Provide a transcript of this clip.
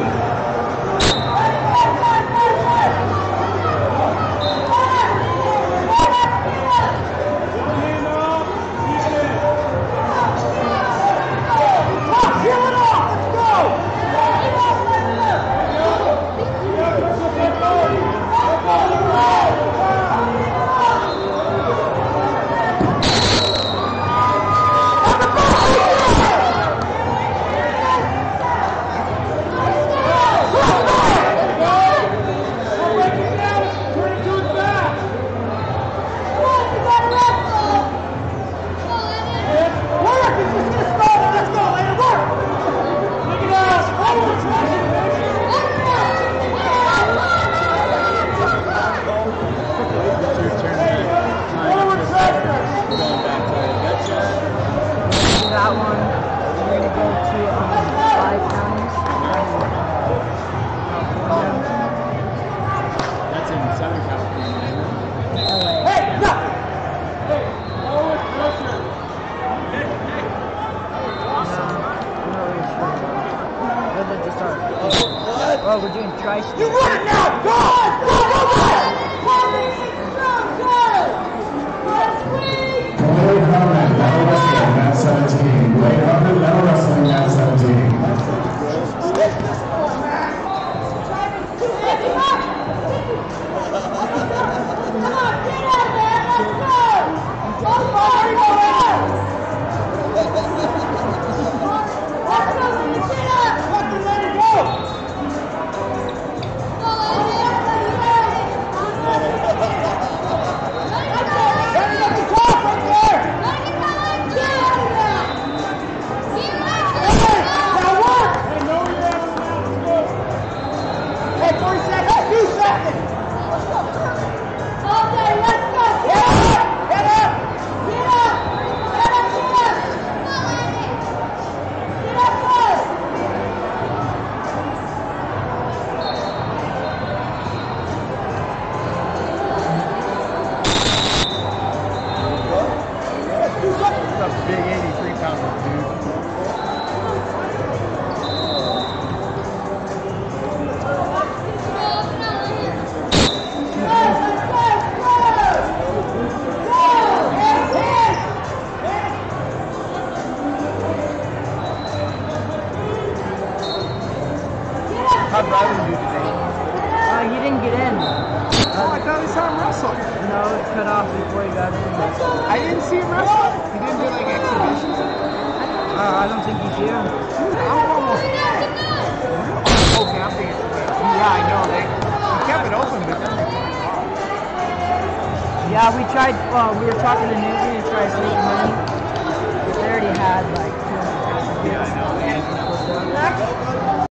that Oh, we're doing tri-state. You run it now! Go! Go, go, Blade A big 83 pounder, dude. How'd Ryland do today? Uh, he didn't get in. Oh, I thought we saw him wrestle. No, it cut off before he got in. I didn't see him wrestle. He didn't do like exhibitions. Uh, I don't think he's here. I'm almost. Okay, I'm thinking. Yeah, I know. They, kept it open, but then they took it off. Yeah, we tried, well, we were talking to Newsy to try to save money. But they already had like 200 Yeah, I know. And?